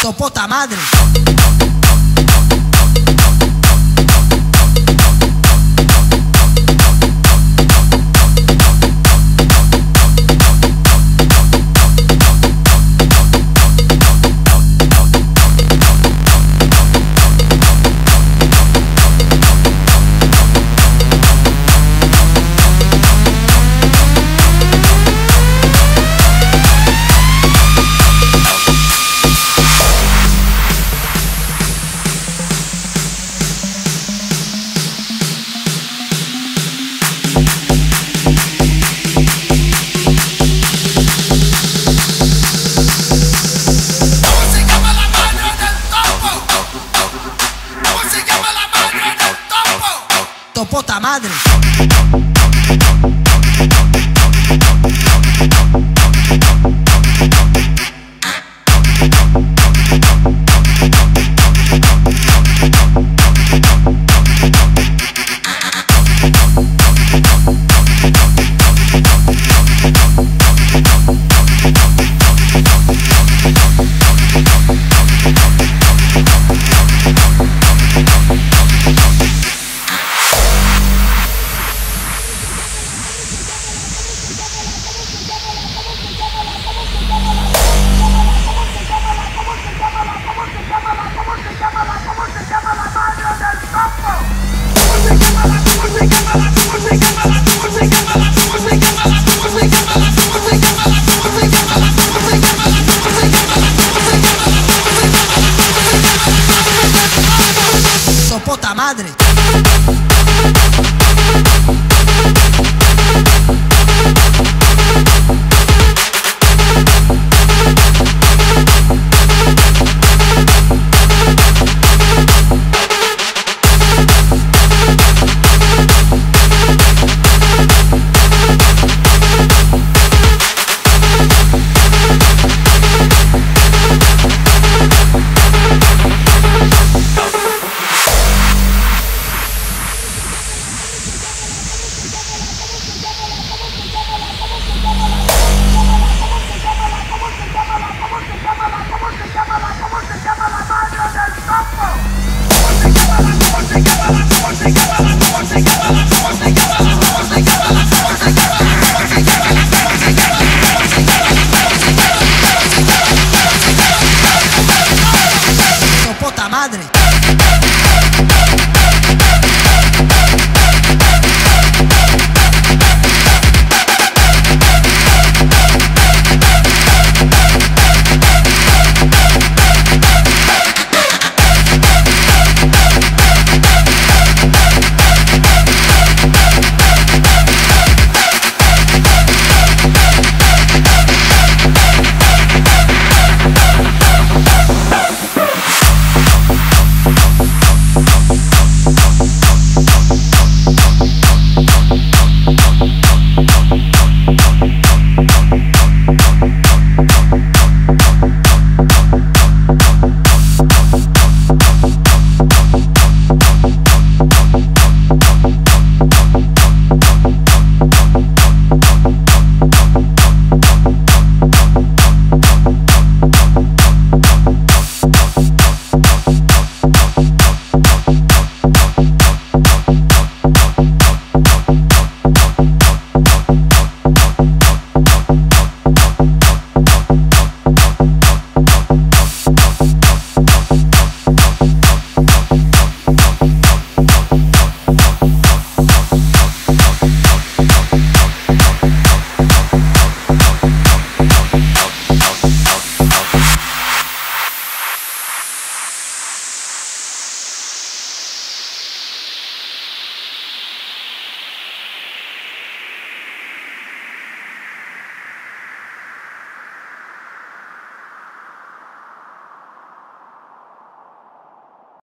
sopota madre. puta madre. Madre. Topota Topota